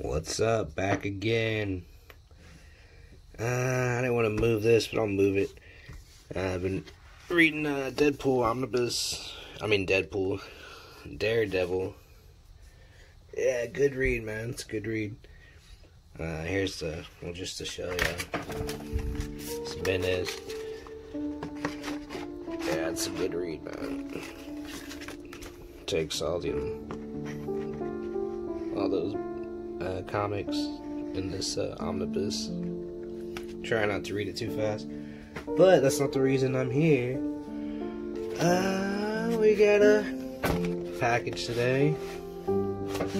What's up? Back again. Uh, I didn't want to move this, but I'll move it. Uh, I've been reading uh, Deadpool Omnibus. I mean, Deadpool. Daredevil. Yeah, good read, man. It's a good read. Uh, here's the, well, just to show you. Venice. Yeah, it's a good read, man. Takes all the, all those uh, comics in this uh, omnibus. Try not to read it too fast, but that's not the reason I'm here. Uh, we got a package today,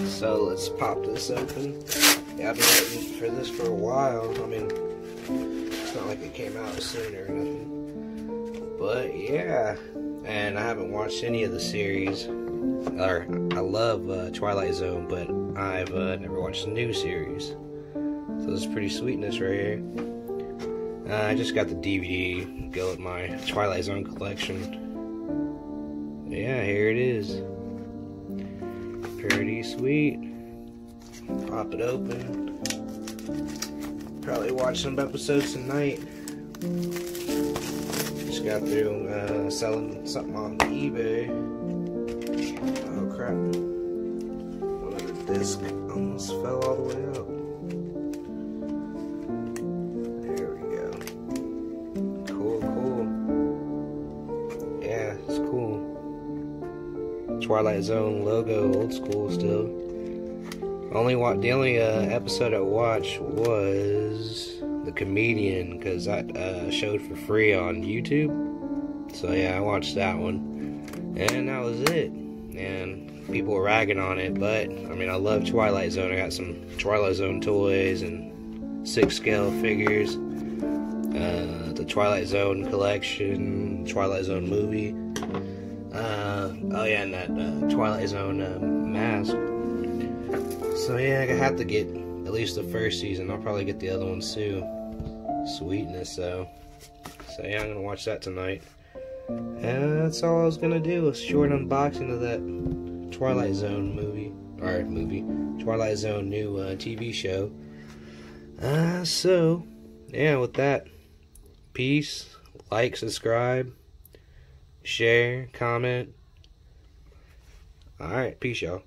so let's pop this open. Yeah, I've been waiting for this for a while. I mean, it's not like it came out soon or nothing, but yeah. And I haven't watched any of the series. Or I love uh, Twilight Zone, but I've uh, never watched the new series. So this is pretty sweetness right here. Uh, I just got the DVD, go with my Twilight Zone collection. Yeah, here it is. Pretty sweet. Pop it open. Probably watch some episodes tonight. Just got through uh, selling something on eBay. Crap. The disc almost fell all the way up. There we go. Cool, cool. Yeah, it's cool. Twilight Zone logo, old school still. Only wa- the only uh, episode I watched was the comedian because that uh, showed for free on YouTube. So yeah, I watched that one, and that was it. And people were ragging on it, but I mean, I love Twilight Zone. I got some Twilight Zone toys and six scale figures. Uh, the Twilight Zone collection, Twilight Zone movie. Uh, oh yeah, and that uh, Twilight Zone uh, mask. So yeah, I have to get at least the first season. I'll probably get the other ones too. Sweetness though. So yeah, I'm gonna watch that tonight. And that's all I was gonna do. A short unboxing of that Twilight Zone movie or movie, Twilight Zone new uh, TV show. Uh, so yeah, with that, peace. Like, subscribe, share, comment. All right, peace, y'all.